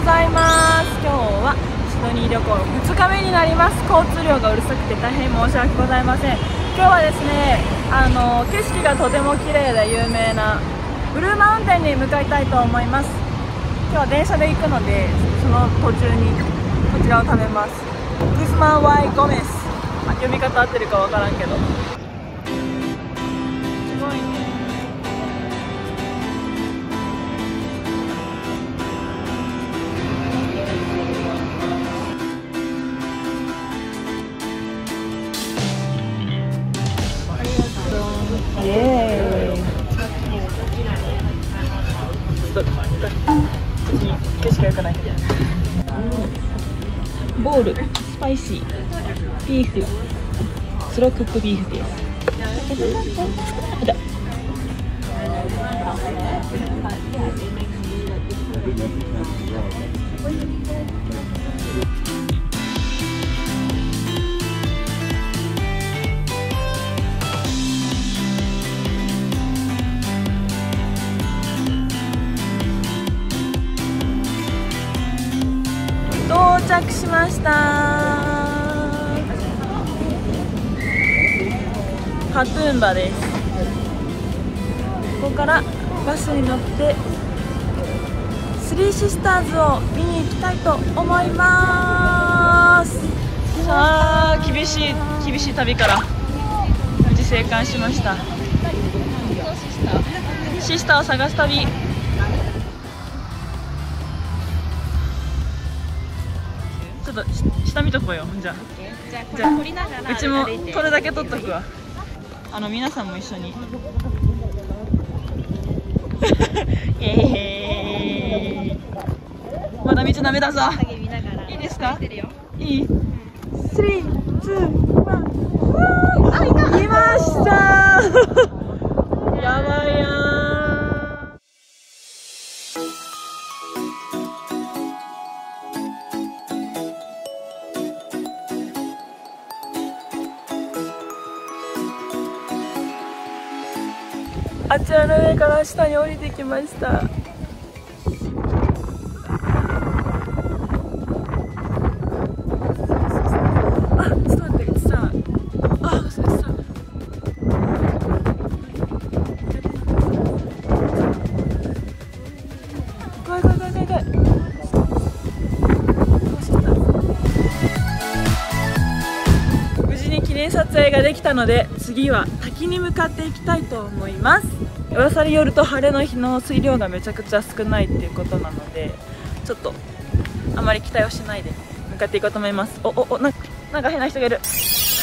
ございます。今日はシドニー旅行2日目になります。交通量がうるさくて大変申し訳ございません。今日はですねあの景色がとても綺麗で有名なブルーマウンテンに向かいたいと思います。今日は電車で行くのでその途中にこちらを食べます。グスマン・ワイ・ゴメス。あ読み方合ってるかわからんけど。ちょっと景色が良くないボールスパイシービーフ。スロークックビーフです。着しました。ハトゥーンバです。ここからバスに乗ってスリーシスターズを見に行きたいと思います。さあ厳しい厳しい旅から無事生還しました。シスターを探す旅ちょっとし下見とこうよ。じゃあ。じゃあ撮りながらうちも撮るだけ撮っとくわ。あの皆さんも一緒に。えー、まだ道ダメだぞいいですか？歩いい？いスリーツーワン。あいた。いました。やばいやから下に降りてきました。あちょっと待ってさあ。嘘嘘怖い怖い怖い怖い怖い無事に記念撮影ができたので次は滝に向かっていきたいと思います噂によると晴れの日の水量がめちゃくちゃ少ないっていうことなのでちょっとあまり期待をしないで向かっていこうと思います。おおおなんかなんか変な人がいる。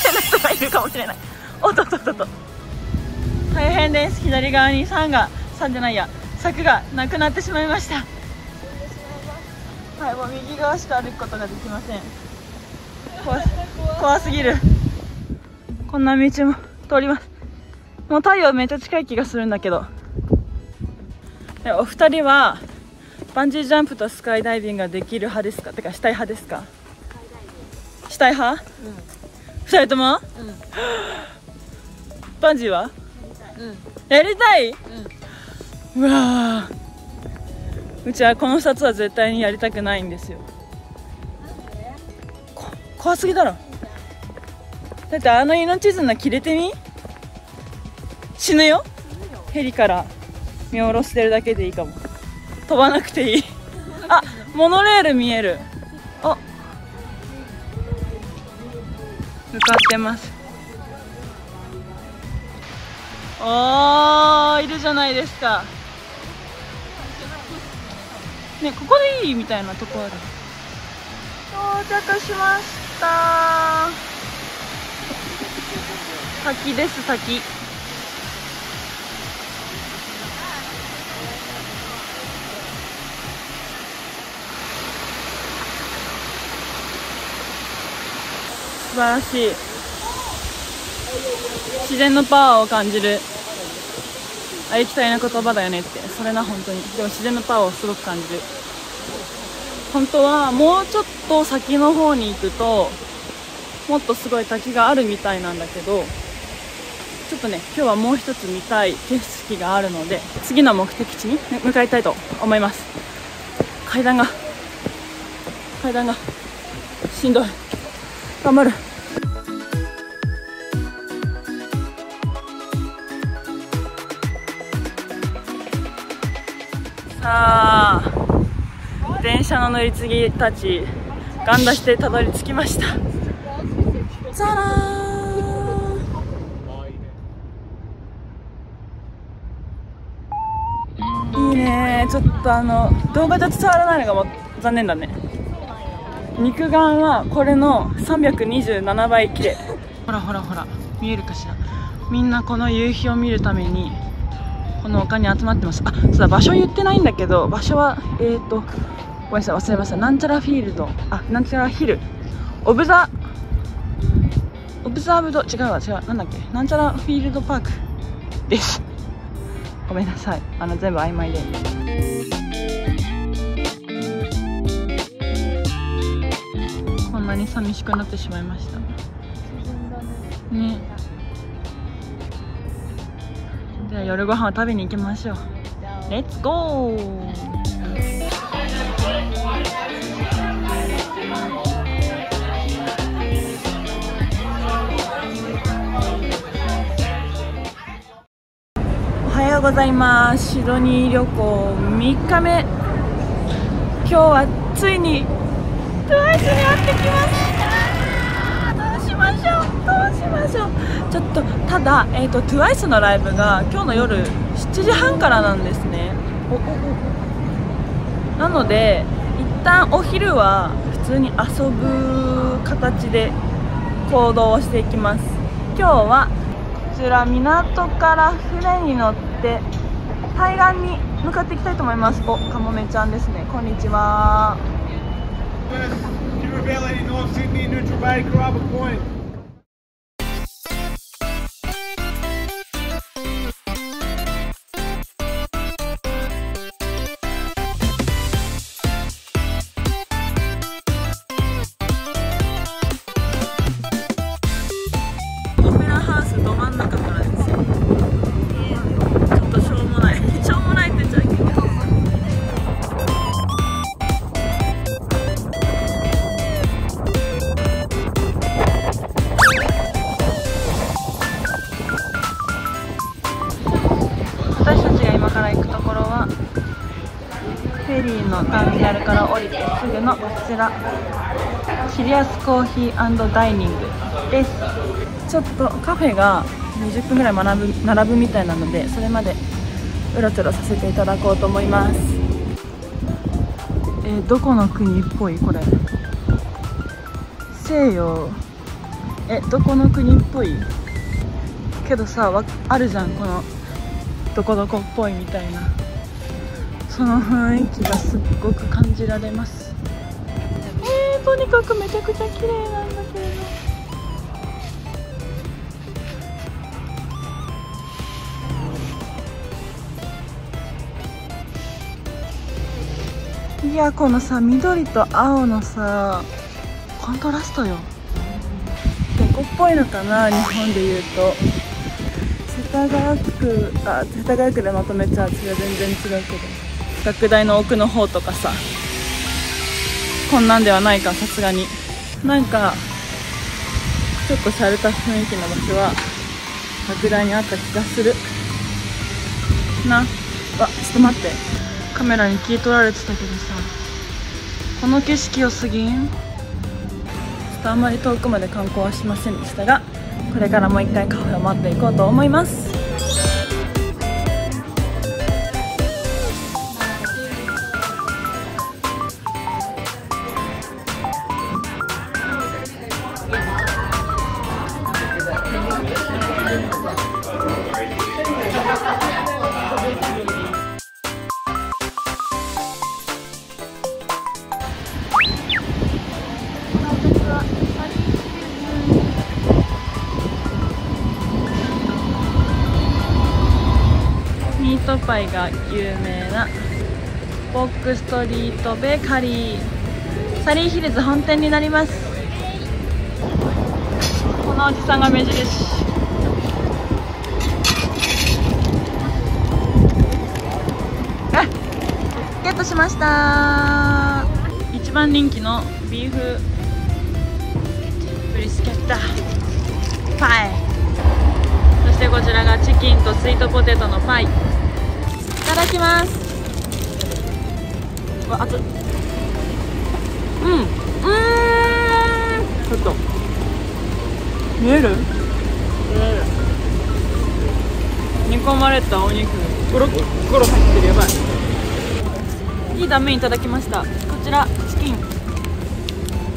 変な人がいるかもしれない。おっとっとっとっと。大変です。左側に山が山じゃないや。柵がなくなってしまいました。はいもう右側しか歩くことができません。怖すぎる。こんな道も通ります。もう太陽めっちゃ近い気がするんだけど。でお二人はバンジージャンプとスカイダイビングができる派ですか？てかしたい派ですか？したい派？二人とも？バンジーは？うん。やりたい、うわー。うちはこの2つは絶対にやりたくないんですよ。こ怖すぎだろ。だってあの命綱切れてみ？死ぬよ。ヘリから見下ろしてるだけでいいかも。飛ばなくていい。あモノレール見える。あ。向かってます。おーいるじゃないですか。ねここでいいみたいなとこある。到着しました。滝です滝素晴らしい。自然のパワーを感じる。ありきたりな言葉だよねって。それな本当に。でも自然のパワーをすごく感じる。本当はもうちょっと先の方に行くともっとすごい滝があるみたいなんだけどちょっとね今日はもう一つ見たい景色があるので次の目的地に向かいたいと思います。階段が階段がしんどい。頑張る。さあ電車の乗り継ぎたちガンダしてたどり着きました。ザラー。いいねちょっとあの動画で伝わらないのがも残念だね。肉眼はこれの327倍綺麗。ほらほらほら見えるかしら。みんなこの夕日を見るためにこの丘に集まってます。あそうだ場所言ってないんだけど場所はえっ、ー、とごめんなさい忘れました。なんちゃらフィールド。あなんちゃらヒル。オブザオブザーブド違うわ違うなんだっけ？なんちゃらフィールドパーク。です。ごめんなさい。あの全部曖昧で。こんなに寂しくなってしまいました。ねでは夜ご飯を食べに行きましょう。レッツゴーおはようございます。シドニー旅行3日目。今日はついにトゥワイスに会ってきますどうしましょう？どうしましょう？ちょっとただ、えーと、トゥワイスのライブが今日の夜7時半からなんですね。なので一旦お昼は普通に遊ぶ形で行動をしていきます。今日はこちら港から船に乗って対岸に向かっていきたいと思います。おかもめちゃんですね。こんにちは。すぐのこちらシリアスコーヒーダイニングです。ちょっとカフェが20分ぐらい学ぶ並ぶみたいなのでそれまでうろちょろさせていただこうと思います。えーどこの国っぽいこれ。西洋。えどこの国っぽい？けどさあるじゃんこのどこどこっぽいみたいな。その雰囲気がすっごく感じられます。えー、とにかくめちゃくちゃ綺麗なんだけれど。いやこのさ緑と青のさコントラストよ。どこっぽいのかな日本で言うと。世田谷区あ世田谷区でまとめちゃう。違う全然違うけど。学大の奥の方とかさこんなんではないかさすがに。なんかちょっと洒落た雰囲気の場所は学大にあった気がする。な。わちょっと待って。カメラに切り取られてたけどさこの景色良すぎん？ちょっとあんまり遠くまで観光はしませんでしたがこれからもう一回カフェを待っていこうと思います。パイが有名なボックストリートベーカリーサリーヒルズ本店になります。このおじさんが目印。あ ゲットしました。一番番人気のビーフブリスケッタパイ。そしてこちらがチキンとスイートポテトのパイ。いただきます。うわ熱っ。うん。うーん。ちょっと。見える？見える。煮込まれたお肉。ゴロゴロ入ってる。やばい。いい断面いただきました。こちらチキン。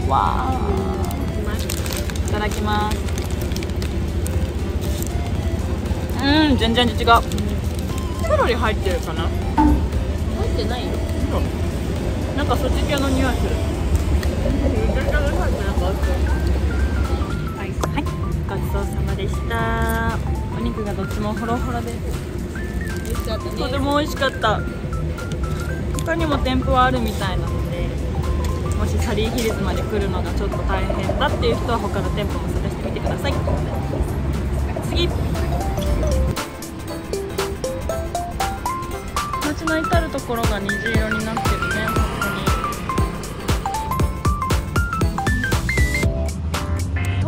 わー。いただきます。うん全然違う。セロリ入ってるかな？入ってないよ。なんかそっち系の匂いする。はい、はい、ごちそうさまでした。お肉がどっちもホロホロでとても美味しかった。他にも店舗はあるみたいなのでもしサリーヒルズまで来るのがちょっと大変だっていう人は他の店舗も探してみてください。次の至る所が虹色になってるね本当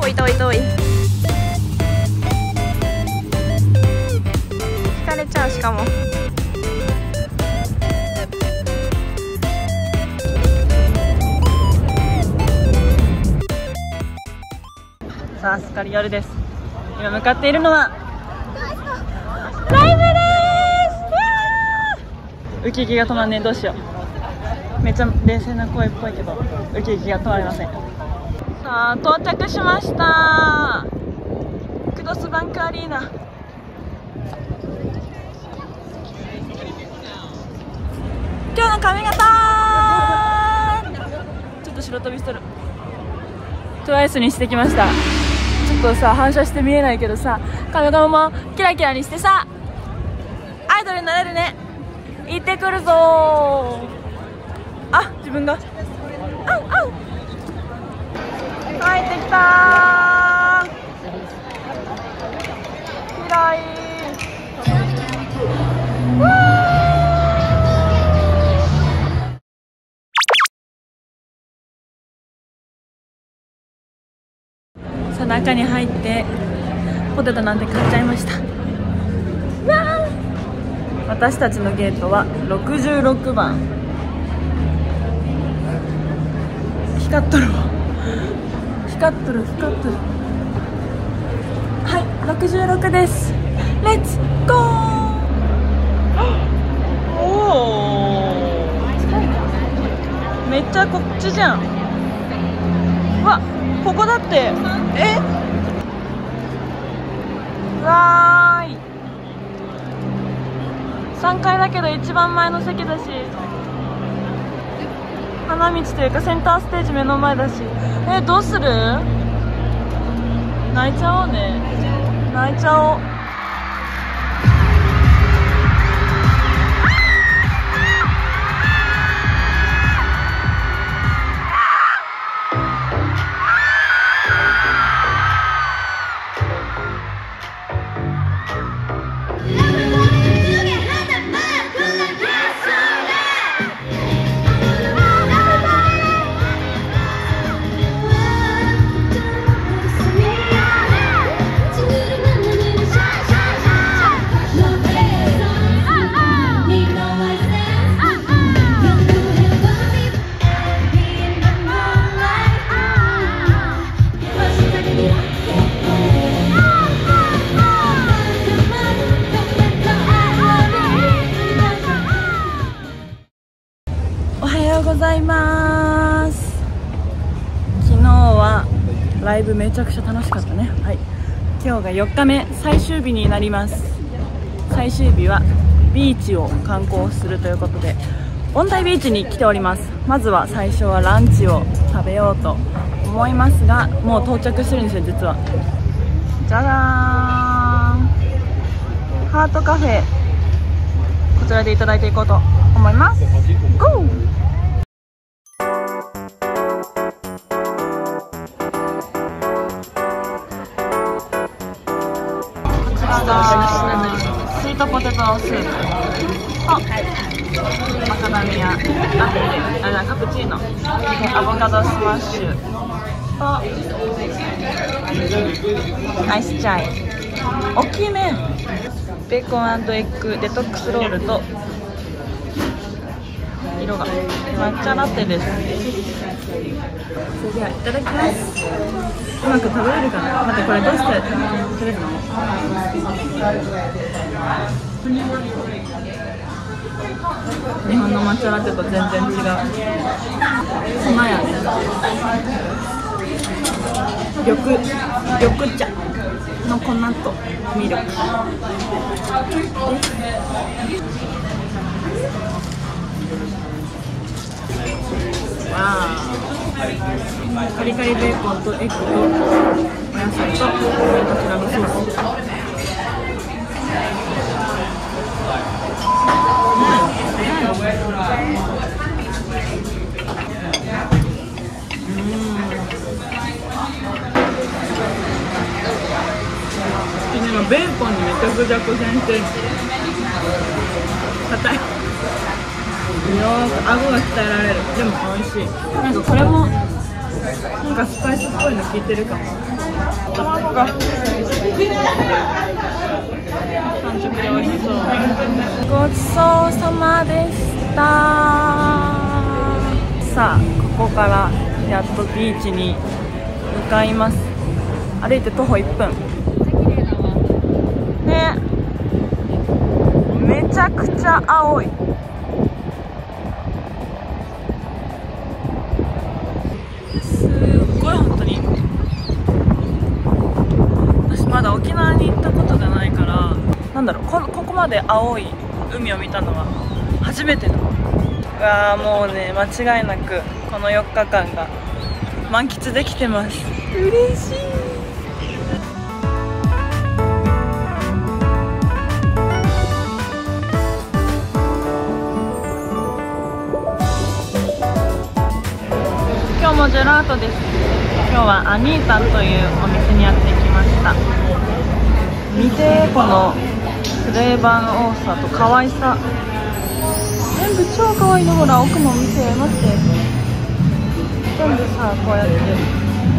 に。遠い遠い遠い。引かれちゃうしかも。さあすっかり夜です。今向かっているのはウキウキが止まんねえどうしよう。めっちゃ冷静な声っぽいけどウキウキが止まりません。さあ到着しました。クドスバンクアリーナ。今日の髪型ちょっと白飛びしとる。トワイスにしてきました。ちょっとさ反射して見えないけどさ髪型もキラキラにしてさアイドルになれるね。行ってくるぞ。あ自分が。ああ。う帰ってきた。広い。うわさあ中に入ってポテトなんて買っちゃいました。私たちのゲートは66番。光っとるわ。光っとる光っとる。はい66です。レッツゴー。おおめっちゃこっちじゃん。わここだって。え？わー。い3階だけど一番前の席だし。花道というかセンターステージ目の前だし。えどうする？泣いちゃおうね。泣いちゃおう。はようございます。昨日はライブめちゃくちゃ楽しかったね。はい。今日が4日目。最終日になります。最終日はビーチを観光するということで温帯ビーチに来ております。まずは最初はランチを食べようと思いますがもう到着してるんですよ実は。じゃじゃーん。ハートカフェこちらでいただいていこうと思います。GO! スイートポテトスープ。とまかないカニア。ラテあカプチーノ。アボカドスマッシュ。とアイスチャイ。大きい麺ベーコンエッグデトックスロールと。色が抹茶ラテです。それではいただきます。う。まく食べれるかな待ってこれどうして取れるの日本の抹茶ラテと全然違う。粉やね緑。緑茶の粉とミルクカリカリベーコンとエッグとお野菜とこちらのソースベーコンにめちゃくちゃ苦戦して硬い顎が鍛えられる。でも美味しい。なんかこれもなんかスパイスっぽいの効いてるかも。卵が。完食で美味しそう。ごちそうさまでした。さあここからやっとビーチに向かいます。歩いて徒歩1分。ね。めちゃくちゃ青いまで青い海を見たのは初めてのうわーもうね間違いなくこの4日間が満喫できてます。嬉しい。もジェラートです。今日はアニータというお店にやってきました。見てこのフレーバーの多さと可愛さ。全部超可愛いのほら奥も見て待って全部さこうやって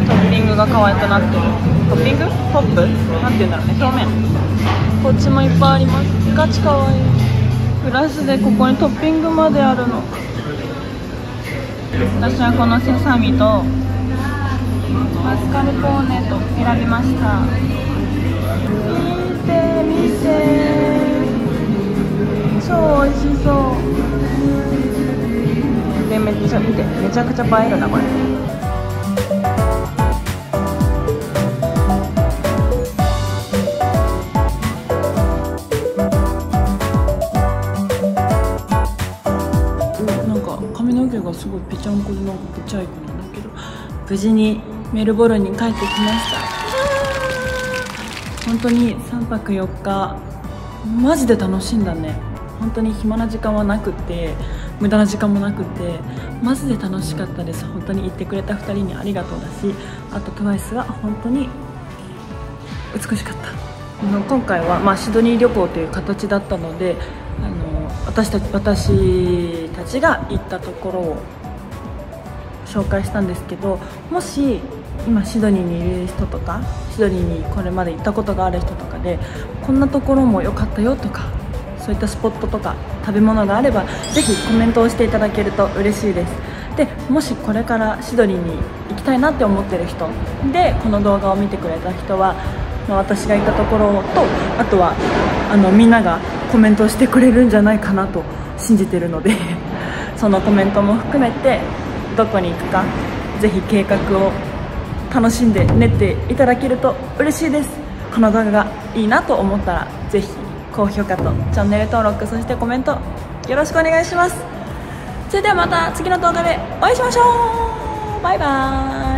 トッピングが可愛くなってる。トッピング？ポップ？なんて言うんだろうね表面。こっちもいっぱいあります。ガチ可愛い。プラスでここにトッピングまであるの。私はこのセサミとマスカルポーネと選びました。見て見て超美味しそう。でめっちゃ見てめちゃくちゃ映えるなこれ。すごいぺちゃんこでなんかぺちゃい子なんだけど無事にメルボルンに帰ってきました。本当に3泊4日。マジで楽しんだね本当に暇な時間はなくって無駄な時間もなくてマジで楽しかったです。本当に言ってくれた2人にありがとうだしあと TWICE は本当に美しかった。あの今回は、まあ、シドニー旅行という形だったのであの私たち私たちが行ったところを紹介したんですけどもし今シドニーにいる人とかシドニーにこれまで行ったことがある人とかでこんなところも良かったよとかそういったスポットとか食べ物があればぜひコメントをしていただけると嬉しいです。でもしこれからシドニーに行きたいなって思ってる人でこの動画を見てくれた人は、まあ、私がいたところとあとはあのみんながコメントしてくれるんじゃないかなと信じてるので そのコメントも含めてどこに行くかぜひ計画を楽しんで練っていただけると嬉しいです。この動画がいいなと思ったらぜひ高評価とチャンネル登録そしてコメントよろしくお願いします。それではまた次の動画でお会いしましょう。バイバーイ。